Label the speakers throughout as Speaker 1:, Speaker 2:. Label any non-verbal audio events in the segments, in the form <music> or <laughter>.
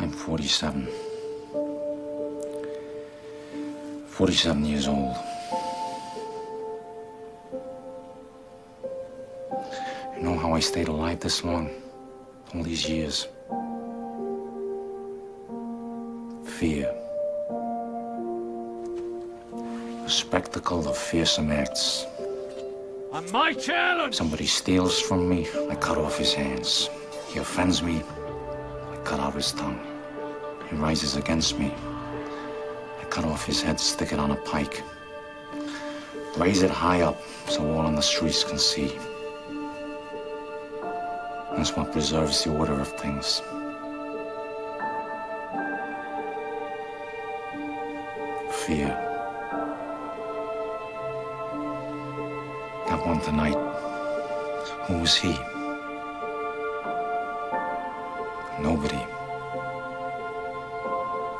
Speaker 1: I'm 47. 47 years old. You know how I stayed alive this long? All these years? Fear. The spectacle of fearsome acts.
Speaker 2: On my challenge!
Speaker 1: Somebody steals from me, I cut off his hands. He offends me, cut out his tongue. He rises against me, I cut off his head, stick it on a pike. Raise it high up so all on the streets can see. That's what preserves the order of things. Fear. That one tonight. Who was he? Nobody.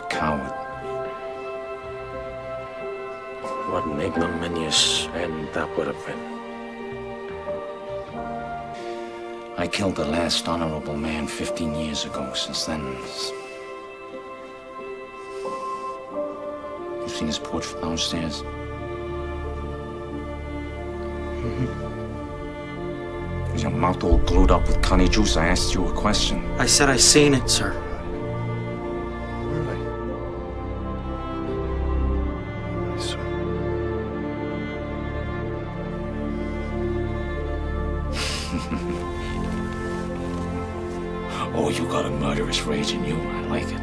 Speaker 1: A coward.
Speaker 3: What an ignominious end that would have been.
Speaker 1: I killed the last honorable man 15 years ago. Since then, you've seen his portrait downstairs? Mm-hmm. With your mouth all glued up with connie juice, I asked you a question.
Speaker 3: I said I seen it, sir. <laughs>
Speaker 1: Oh, you got a murderous rage in you. I like it.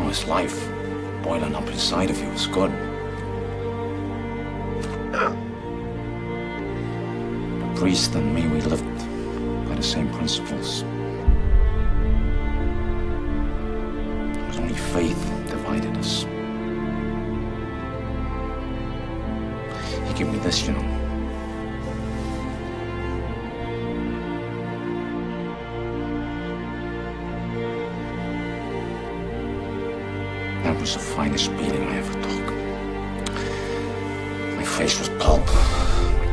Speaker 1: Oh, his life boiling up inside of you is good. Priest and me, we lived by the same principles. It was only faith divided us. He gave me this, you know. That was the finest beating I ever took. My face was pulp,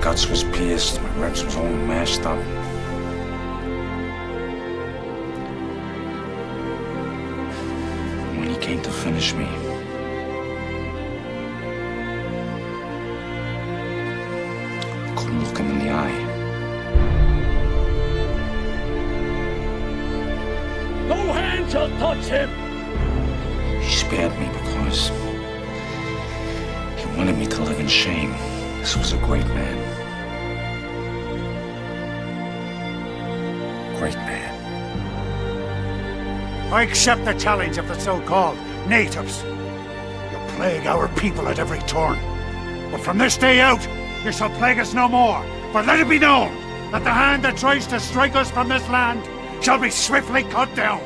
Speaker 1: guts was pierced, my ribs was all mashed up. When he came to finish me, I couldn't look him in the eye.
Speaker 2: No hand shall touch him!
Speaker 1: He spared me because he wanted me to live in shame. This was a great man. Great man.
Speaker 4: I accept the challenge of the so-called natives. You plague our people at every turn. But from this day out, you shall plague us no more. For let it be known that the hand that tries to strike us from this land shall be swiftly cut down.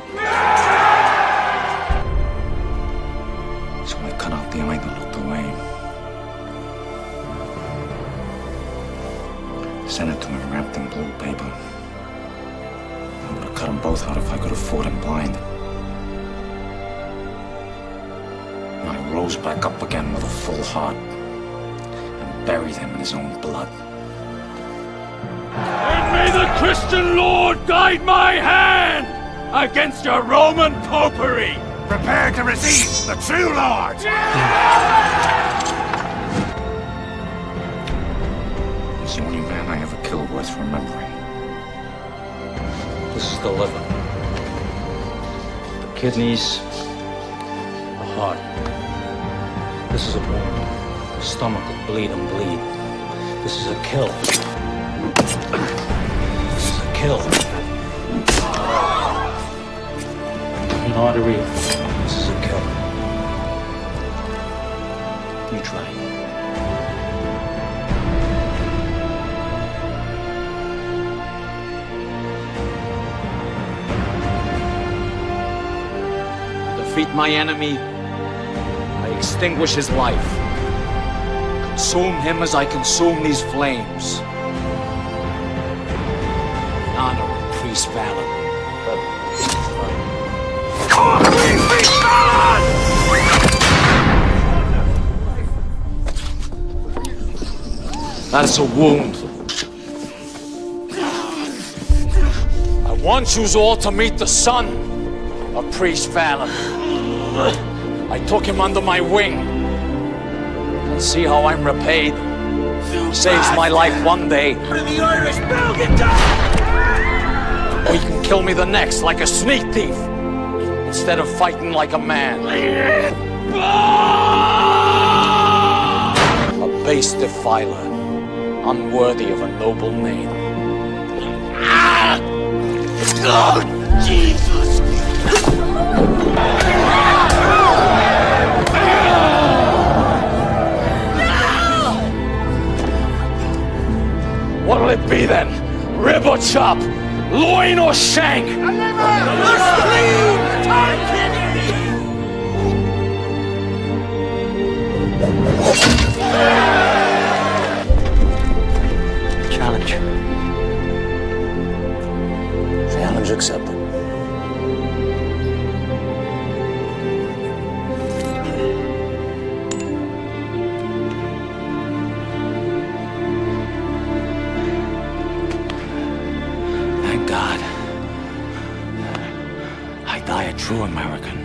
Speaker 1: So I cut out the eye that looked away. Sent it to him wrapped in blue paper. I would have cut them both out if I could afford fought him blind. And I rose back up again with a full heart and buried him in his own blood.
Speaker 2: And may the Christian Lord guide my hand against your Roman popery!
Speaker 4: Prepare to receive the true Lord!
Speaker 1: He's the only man I ever killed worth remembering. The liver. The kidneys. The heart. This is a wound. The stomach will bleed and bleed. This is a kill. This is a kill. An artery. This is a kill. You try.
Speaker 5: Defeat my enemy, I extinguish his life. Consume him as I consume these flames. In honor of priest Vallon. That is a wound. I want you all to meet the son
Speaker 1: of Priest Vallon. I took him under my wing. And see how I'm repaid. Saves my life one day. Or he can kill me the next like a sneak thief. Instead of fighting like a man. A base defiler. Unworthy of a noble name. What'll it be then? Rib or chop? Loin or shank?
Speaker 3: Challenge.
Speaker 6: a true American.